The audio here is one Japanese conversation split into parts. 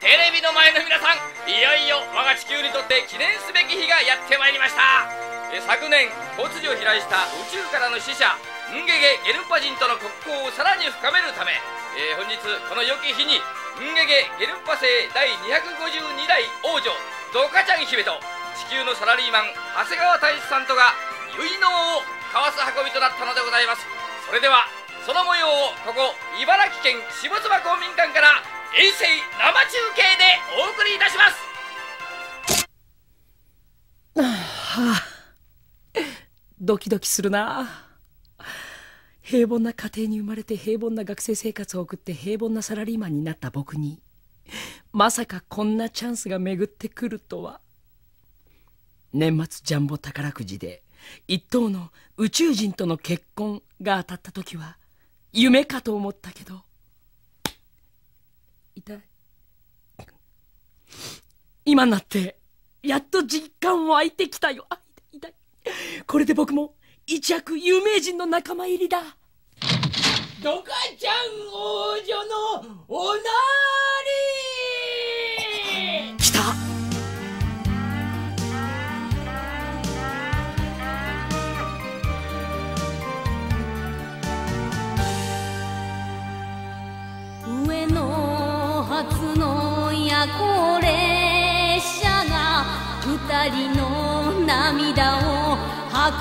テレビの前の皆さんいよいよ我が地球にとって記念すべき日がやってまいりました。昨年突如飛来した宇宙からの使者ンゲゲゲルパ人との国交をさらに深めるため、えー、本日この良き日にンゲゲゲルパ星第252代王女ドカちゃん姫と地球のサラリーマン長谷川太一さんとが結納を交わす運びとなったのでございます。それではその模様をここ茨城県下妻公民館から衛星生中継でお送りいたします。はあドキドキするな。平凡な家庭に生まれて平凡な学生生活を送って平凡なサラリーマンになった僕にまさかこんなチャンスが巡ってくるとは。年末ジャンボ宝くじで一等の宇宙人との結婚が当たった時は夢かと思ったけど痛い。今になってやっと実感湧いてきたよ。あ痛い痛い。これで僕も一躍有名人の仲間入りだ。ドカちゃん王女のおなー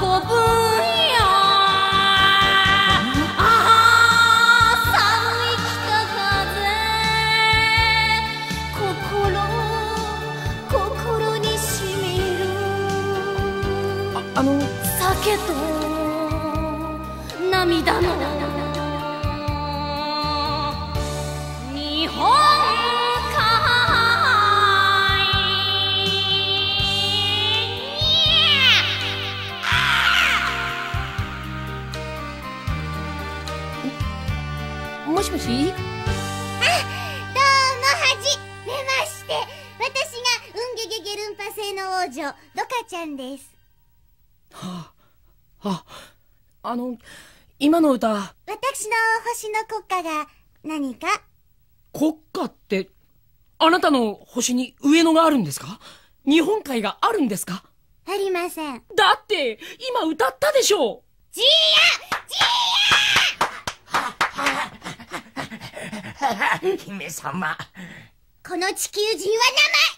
運ぶもしもしどうもはじ。めまして。私がウンゲゲゲルンパ星の王女ドカちゃんです。はあ、あ、あの、今の歌、私の星の国家が何か？国家って、あなたの星に上野があるんですか？日本海があるんですか？ありません。だって、今歌ったでしょ。じいや 姫様。この地球人は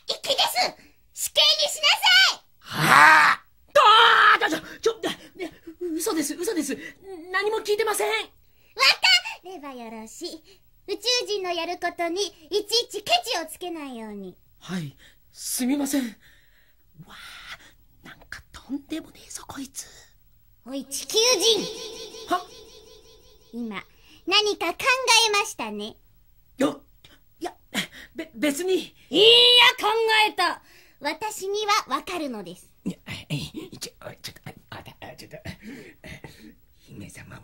生意気です。死刑にしなさい。はあ。ああちょ、ちょ、ね嘘です、嘘です。何も聞いてません。わかればよろしい。宇宙人のやることにいちいちケチをつけないように。はい、すみません。わあ、なんかとんでもねえぞ、こいつ。おい地球人。は？今何か考えましたねべ、別に。いいや考えた。私にはわかるのです。いやちょちょっとあああちょっと。姫様は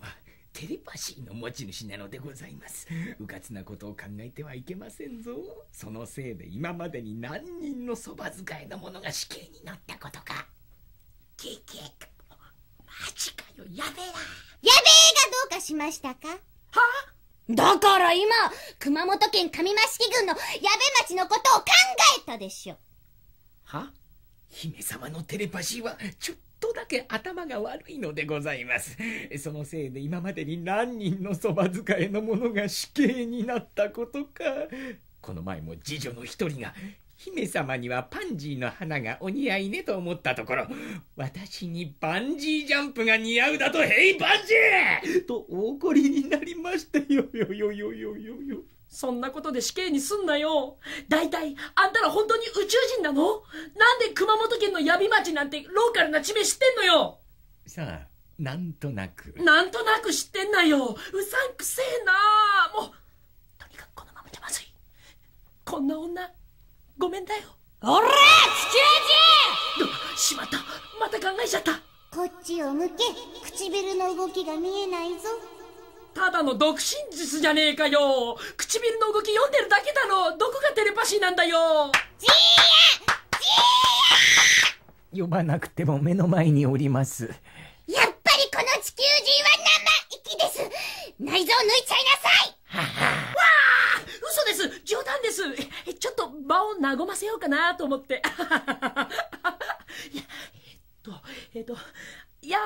テレパシーの持ち主なのでございます。うかつなことを考えてはいけませんぞ。そのせいで今までに何人のそば使いの者が死刑になったことか。けけ。マジかよやべえなやべえがどうかしましたか？だから今、熊本県上益城郡の矢部町のことを考えたでしょ。は？姫様のテレパシーはちょっとだけ頭が悪いのでございます。そのせいで今までに何人のそば使いの者が死刑になったことか。この前も次女の一人が姫様にはパンジーの花がお似合いねと思ったところ私にバンジージャンプが似合うだとヘイバンジー！とお怒りになりましたよ。よよよよよよ。そんなことで死刑にすんなよ。だいたい、あんたら本当に宇宙人なの？なんで熊本県の闇町なんてローカルな地名知ってんのよ？さあなんとなく。なんとなく知ってんなよ。うさんくせえな。もう、とにかくこのままじゃまずい。こんな女、ごめんだよ。おら地球うしまった。また考えちゃった。人こっちを向け、唇の動きが見えないぞ。ただの独身術じゃねえかよ。唇の動き読んでるだけだろ。どこがテレパシーなんだよ。呼ばなくても目の前におりますやっぱりこの地球人は生意気です。内臓抜いちゃいなさい嘘です冗談ですえちょっと和ませようかなと思って。いやえっとえっといや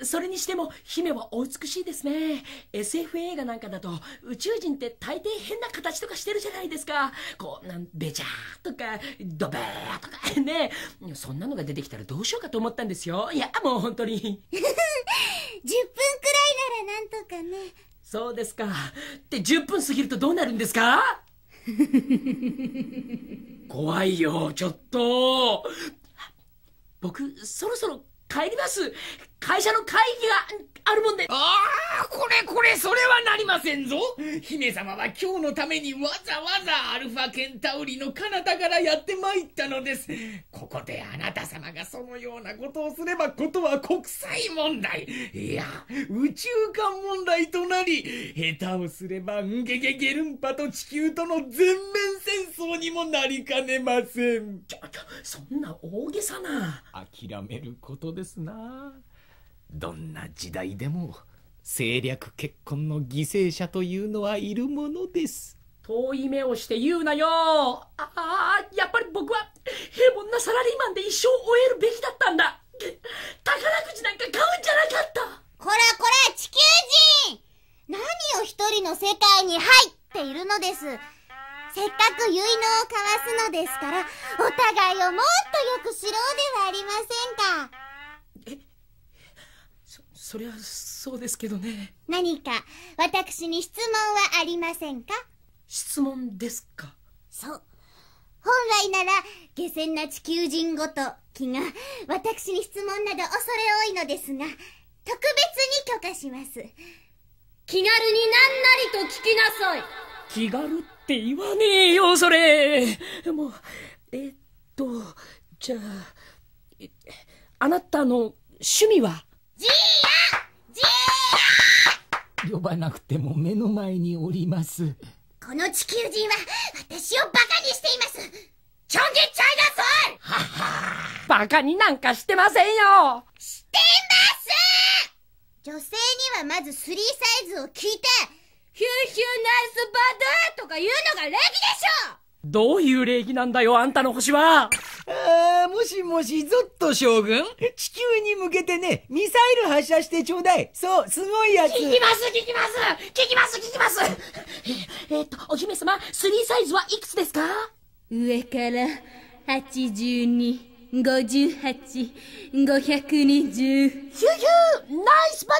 ーそれにしても姫はお美しいですね。SF 映画なんかだと宇宙人って大抵変な形とかしてるじゃないですか。こうなんベチャーとかドベーとか ね。そんなのが出てきたらどうしようかと思ったんですよ。いやもう本当に。10分くらいならなんとかね。そうですか。で10分過ぎるとどうなるんですか？怖いよちょっと。僕そろそろ帰ります。会社の会議があるもんで。ああこれこれそれはなりませんぞ。姫様は今日のためにわざわざアルファケンタウリの彼方からやってまいったのです。ここであなた様がそのようなことをすればことは国際問題。いや宇宙間問題となり下手をすればンゲゲゲルンパと地球との全面戦争にもなりかねません。ちょちょそんな大げさな。諦めることですなどんな時代でも政略結婚の犠牲者というのはいるものです。遠い目をして言うなよ。ああやっぱり僕は平凡なサラリーマンで一生終えるべきだったんだ。宝くじなんか買うんじゃなかった。こらこら地球人。何を一人の世界に入っているのです。せっかく結納を交わすのですからお互いをもっとよく知ろうではありませんかそそりゃそうですけどね。何か私に質問はありませんか？質問ですか？そう。本来なら下船な地球人ごと気が私に質問など恐れ多いのですが特別に許可します。気軽になんなりと聞きなさい。気軽って言わねえよそれ。もうえっとじゃあえあなたの趣味は？呼ばなくても目の前におります。この地球人は私をバカにしています。ちょんげちゃいなさいバカになんかしてませんよ。してます。女性にはまずスリーサイズを聞いてヒューヒューナイスバドーとか言うのが礼儀でしょ。どういう礼儀なんだよあんたの星はあーもしもし、ゾット将軍？地球に向けてね、ミサイル発射してちょうだい。そう、すごいやつ。聞きます聞きます。聞きます聞きます。ええっとお姫様スリーサイズはいくつですか？上から82、58、520。ヒューヒューナイスバ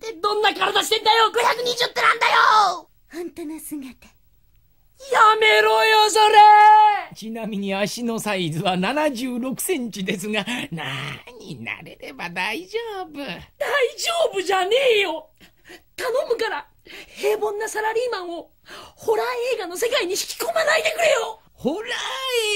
ディってどんな体してんだよ？520ってなんだよ？本当の姿やめろよそれ。ちなみに足のサイズは76センチですが、なーに慣れれば大丈夫。大丈夫じゃねえよ。頼むから平凡なサラリーマンをホラー映画の世界に引き込まないでくれよホラ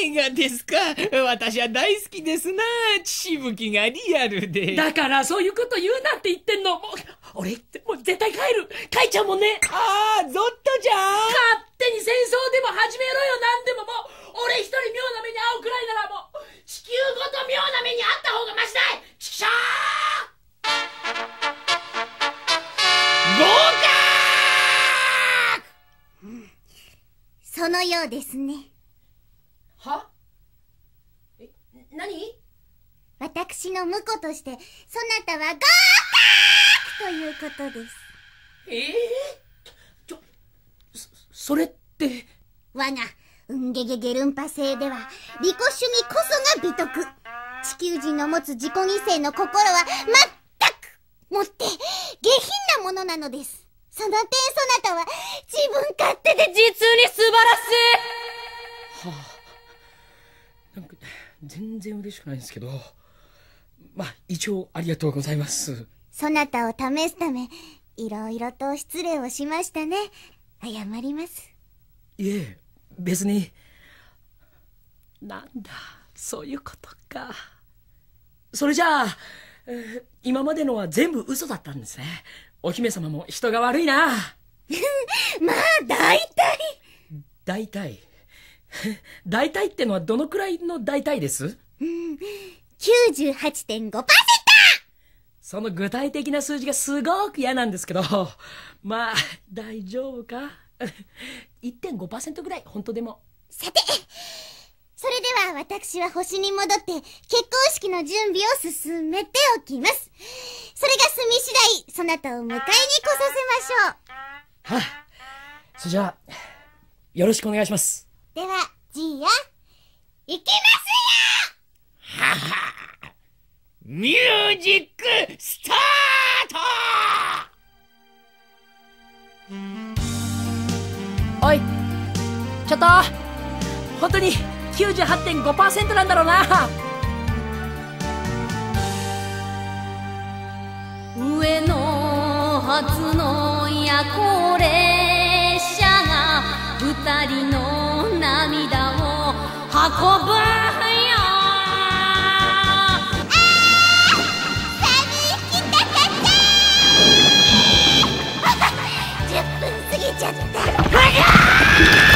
ー映画ですか？私は大好きですな。血しぶきがリアルで。だからそういうこと言うなって言ってんの。もう俺もう絶対帰る。帰っちゃうもんね。あー、ゾットちゃん。勝手に戦争でも始めろよ。何でももう。俺一人妙な目に遭うくらいならもう。地球ごと妙な目に遭った方がマシだい。ちくしょそのようですねーはえ何私の婿としてそなたは合格ということです。ええちょそそれって。我がうんげげゲルンパ星では利己主義こそが美徳。地球人の持つ自己犠牲の心は全くもって下品なものなのです。その点そなたは自分勝手で実に素晴らしい。なんか全然嬉しくないんですけどまあ一応ありがとうございます。そなたを試すためいろいろと失礼をしましたね。謝ります。いえ別に。なんだそういうことか。それじゃあ、えー今までのは全部嘘だったんですね。お姫様も人が悪いな。まあ大体。大体。大体ってのはどのくらいの大体です？98.5%その具体的な数字がすごく嫌なんですけど まあ大丈夫か？1.5%ぐらい本当でもさて私は星に戻って結婚式の準備を進めておきます。それが済み次第、そなたを迎えに来させましょう。はあ、それじゃあ、よろしくお願いします。では、じいや、行きますよミュージックスタートおい、ちょっと、本当に98.5%なんだろうな。上野発の夜行列車が二人の涙を運ぶ姐姐，